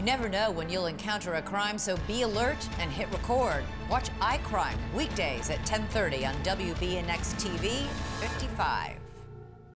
You never know when you'll encounter a crime, so be alert and hit record. Watch iCrime weekdays at 10:30 on WBNX TV 55.